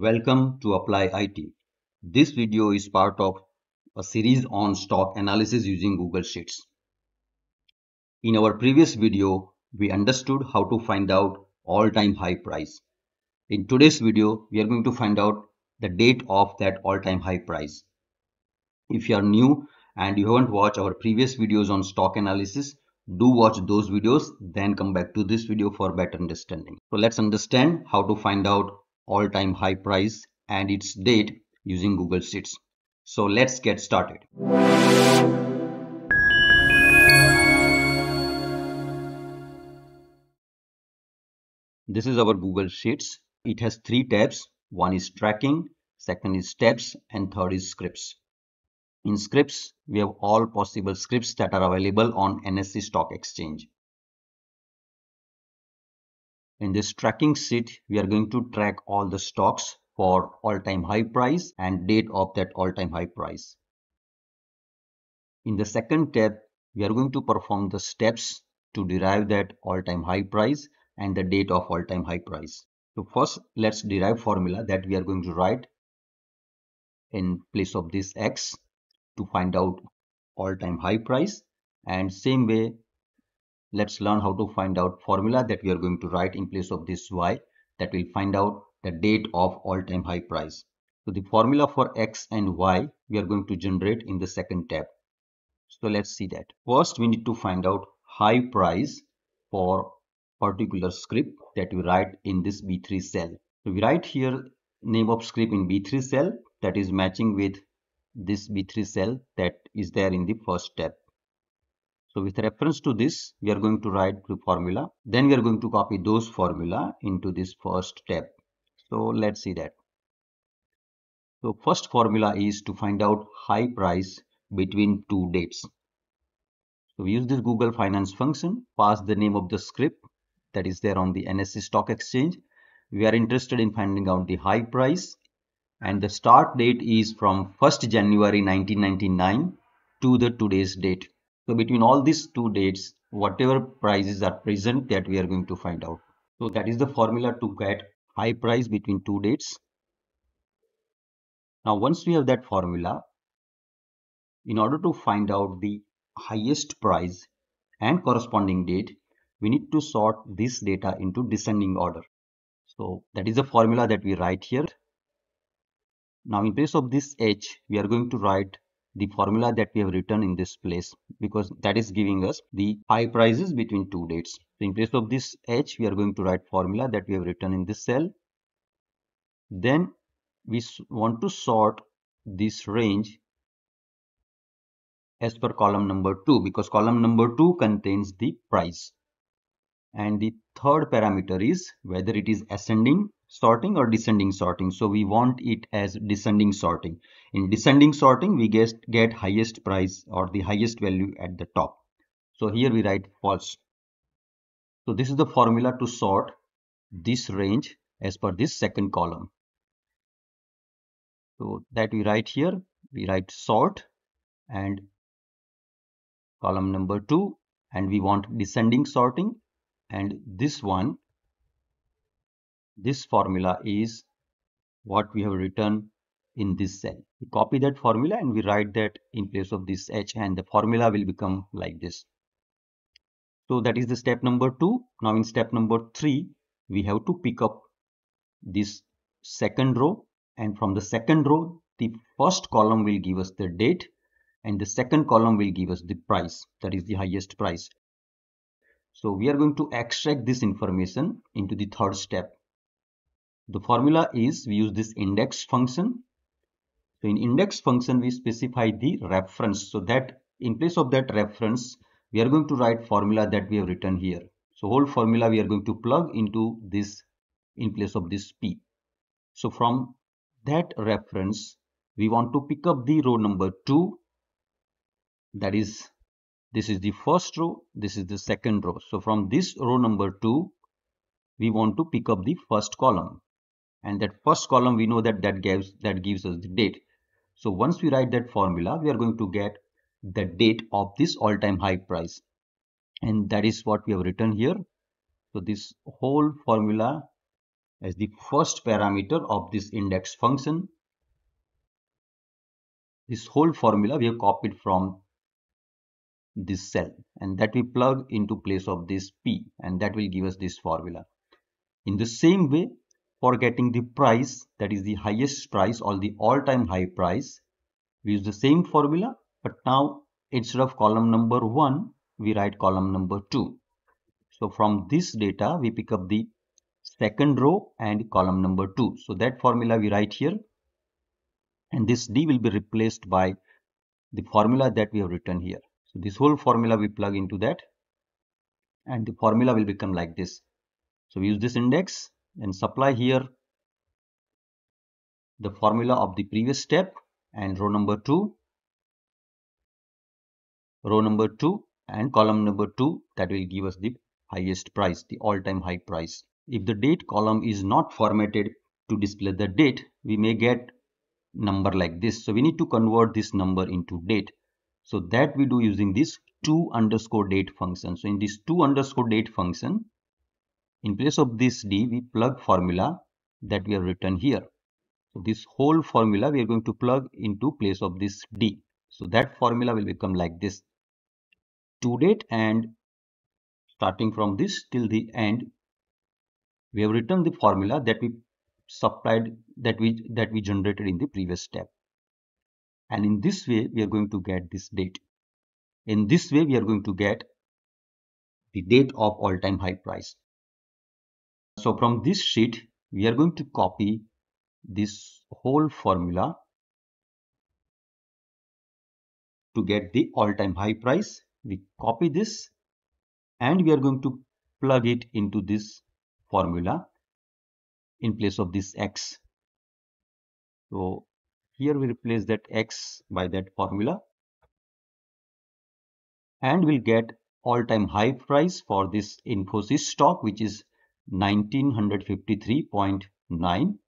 Welcome to Apply IT. This video is part of a series on stock analysis using Google Sheets. In our previous video, we understood how to find out all-time high price. In today's video, we are going to find out the date of that all-time high price. If you are new and you haven't watched our previous videos on stock analysis, do watch those videos, then come back to this video for better understanding. So let's understand how to find out all-time high price and its date using Google Sheets. So let's get started. This is our Google Sheets. It has three tabs. One is tracking, second is steps, and third is scripts. In scripts, we have all possible scripts that are available on NSE Stock Exchange. In this tracking sheet, we are going to track all the stocks for all-time high price and date of that all-time high price. In the second tab, we are going to perform the steps to derive that all-time high price and the date of all-time high price. So first, let's derive formula that we are going to write in place of this x to find out all-time high price and same way let's learn how to find out formula that we are going to write in place of this y that will find out the date of all-time high price. So the formula for x and y we are going to generate in the second tab. So let's see that. First we need to find out high price for particular script that we write in this B3 cell. So we write here name of script in B3 cell that is matching with this B3 cell that is there in the first tab. So with reference to this, we are going to write the formula. Then we are going to copy those formula into this first tab. So let's see that. So first formula is to find out high price between two dates. So we use this Google Finance function, pass the name of the script that is there on the NSE Stock Exchange. We are interested in finding out the high price and the start date is from 1st January 1999 to the today's date. So between all these two dates, whatever prices are present that we are going to find out. So that is the formula to get high price between two dates. Now once we have that formula, in order to find out the highest price and corresponding date, we need to sort this data into descending order. So that is the formula that we write here. Now in place of this h, we are going to write the formula that we have written in this place because that is giving us the high prices between two dates. So in place of this h, we are going to write formula that we have written in this cell. Then we want to sort this range as per column number 2 because column number 2 contains the price. And the third parameter is whether it is ascending sorting or descending sorting. So we want it as descending sorting. In descending sorting, we get, get highest price or the highest value at the top. So here we write false. So this is the formula to sort this range as per this second column. So that we write here, we write sort and column number 2 and we want descending sorting and this one this formula is what we have written in this cell. We copy that formula and we write that in place of this H and the formula will become like this. So that is the step number two. Now in step number three, we have to pick up this second row and from the second row, the first column will give us the date and the second column will give us the price that is the highest price. So we are going to extract this information into the third step the formula is we use this index function. So in index function, we specify the reference. So that in place of that reference, we are going to write formula that we have written here. So whole formula we are going to plug into this in place of this P. So from that reference, we want to pick up the row number 2. That is, this is the first row, this is the second row. So from this row number 2, we want to pick up the first column and that first column we know that that gives that gives us the date so once we write that formula we are going to get the date of this all-time high price and that is what we have written here so this whole formula as the first parameter of this index function. This whole formula we have copied from this cell and that we plug into place of this P and that will give us this formula. In the same way, for getting the price that is the highest price or the all-time high price, we use the same formula but now instead of column number 1, we write column number 2. So from this data, we pick up the second row and column number 2. So that formula we write here and this D will be replaced by the formula that we have written here. So this whole formula we plug into that and the formula will become like this. So we use this index and supply here the formula of the previous step and row number 2, row number 2 and column number 2 that will give us the highest price, the all-time high price. If the date column is not formatted to display the date, we may get number like this. So we need to convert this number into date. So that we do using this to underscore date function. So in this to underscore date function, in place of this d, we plug formula that we have written here. So this whole formula we are going to plug into place of this d. So that formula will become like this. To date and starting from this till the end, we have written the formula that we supplied that we that we generated in the previous step and in this way we are going to get this date in this way we are going to get the date of all-time high price so from this sheet we are going to copy this whole formula to get the all-time high price. We copy this and we are going to plug it into this formula in place of this x. So here we replace that x by that formula and we'll get all-time high price for this Infosys stock which is 1953.9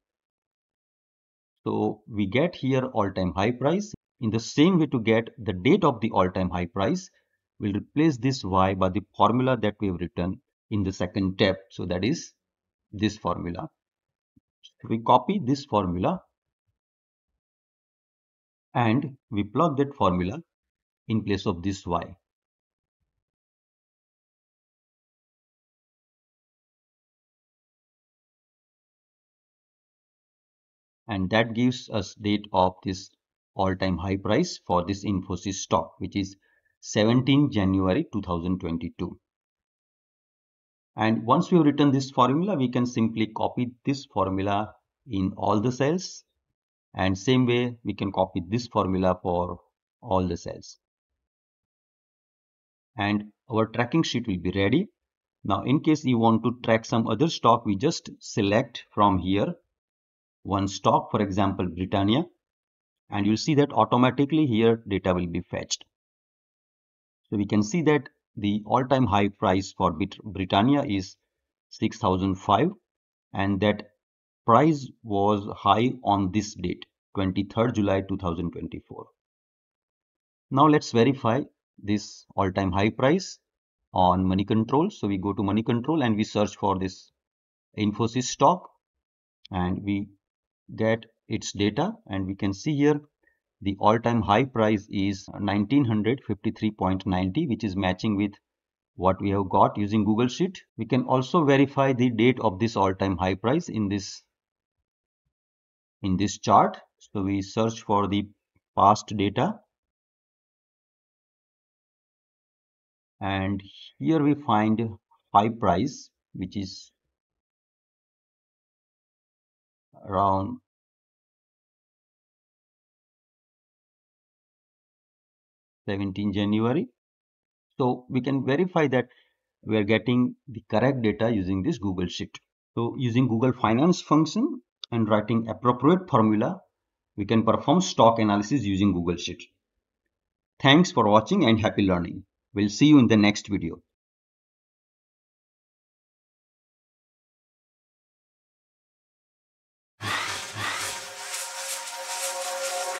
so we get here all-time high price. In the same way to get the date of the all-time high price we'll replace this y by the formula that we have written in the second tab. So that is this formula. We copy this formula and we plug that formula in place of this y. And that gives us date of this all-time high price for this Infosys stock, which is 17 January 2022. And once we have written this formula, we can simply copy this formula in all the cells. And same way we can copy this formula for all the cells. And our tracking sheet will be ready. Now in case you want to track some other stock we just select from here one stock for example Britannia and you'll see that automatically here data will be fetched. So we can see that the all-time high price for Britannia is 6005 and that price was high on this date 23rd July 2024 now let's verify this all-time high price on Moneycontrol. So we go to Moneycontrol and we search for this Infosys stock and we get its data. And we can see here the all-time high price is 1953.90 which is matching with what we have got using Google Sheet. We can also verify the date of this all-time high price in this in this chart. So we search for the past data. And here we find high price which is around Seventeen January. So we can verify that we are getting the correct data using this Google Sheet. So using Google Finance function, and writing appropriate formula, we can perform stock analysis using Google Sheet. Thanks for watching and happy learning. We'll see you in the next video.